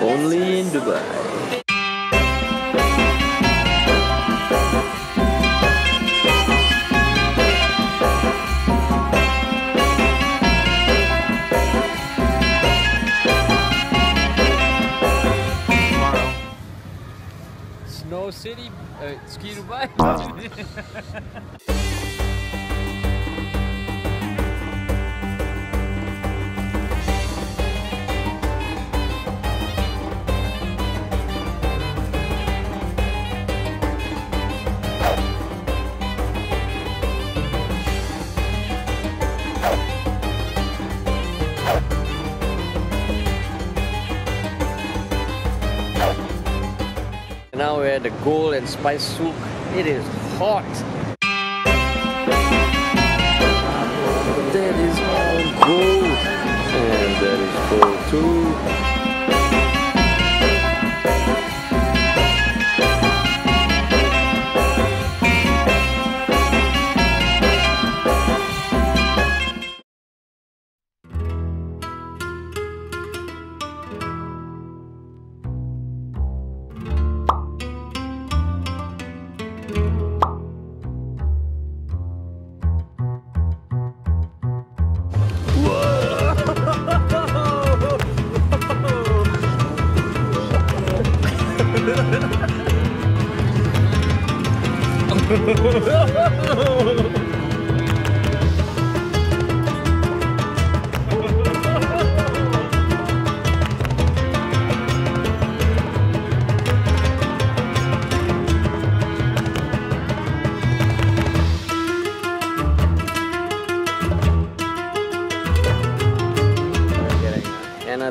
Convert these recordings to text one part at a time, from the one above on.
Only in Dubai. tomorrow. Snow City, uh, Ski Dubai. Now we're at the Gold and Spice Souk. It is hot. That is all gold. And that is gold too.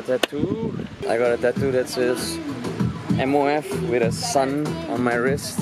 Tattoo. I got a tattoo that says MOF with a sun on my wrist.